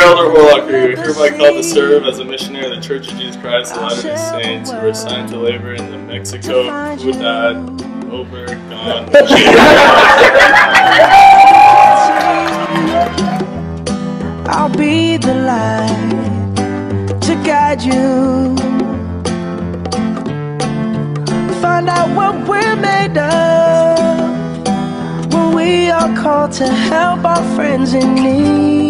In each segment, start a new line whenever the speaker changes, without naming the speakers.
Elder Horlacher, hereby called to serve as a missionary of the Church of Jesus Christ of Latter-day Saints, who are assigned to labor in the Mexico, Ciudad, Obregón.
I'll be the light to guide you. Find out what we're made of when we are called to help our friends in need.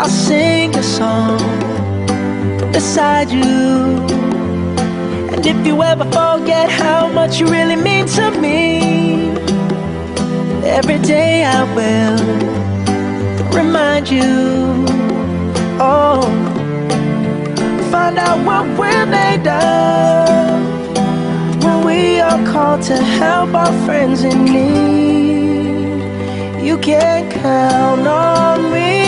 I'll sing a song beside you. And if you ever forget how much you really mean to me, every day I will remind you. Oh, find out what we're made of when we are called to help our friends in need. You can count on me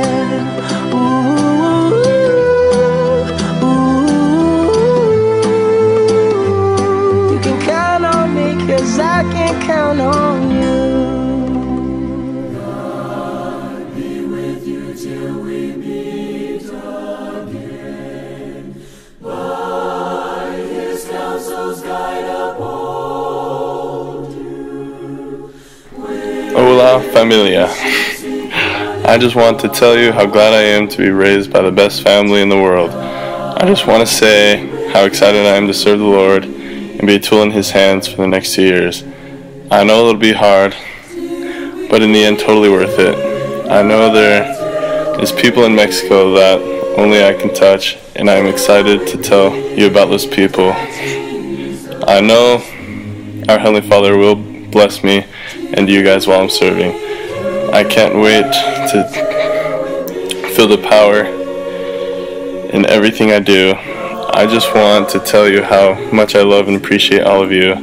Familia. I just want to tell you how glad I am to be raised by the best family in the world. I just want to say how excited I am to serve the Lord and be a tool in His hands for the next two years. I know it'll be hard, but in the end, totally worth it. I know there is people in Mexico that only I can touch, and I'm excited to tell you about those people. I know our Heavenly Father will bless me and you guys while I'm serving. I can't wait to feel the power in everything I do. I just want to tell you how much I love and appreciate all of you.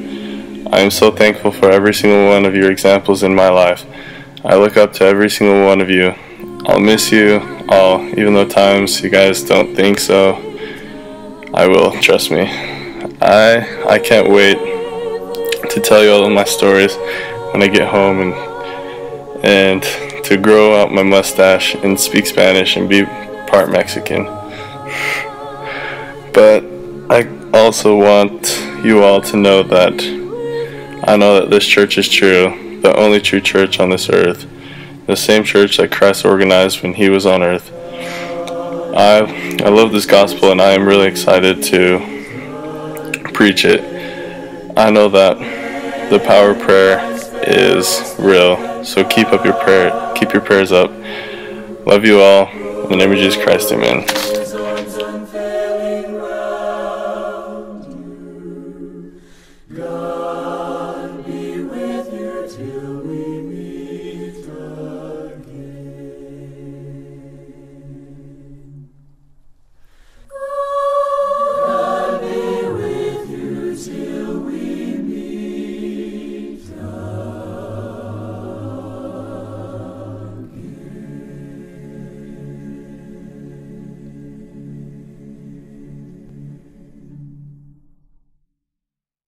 I am so thankful for every single one of your examples in my life. I look up to every single one of you. I'll miss you all, even though times you guys don't think so. I will, trust me. I I can't wait to tell you all of my stories when I get home and and to grow out my mustache and speak Spanish and be part Mexican. But I also want you all to know that I know that this church is true, the only true church on this earth, the same church that Christ organized when he was on earth. I I love this gospel and I am really excited to preach it. I know that the power of prayer is real. So keep up your prayer, keep your prayers up. Love you all. In the name of Jesus Christ, amen.
God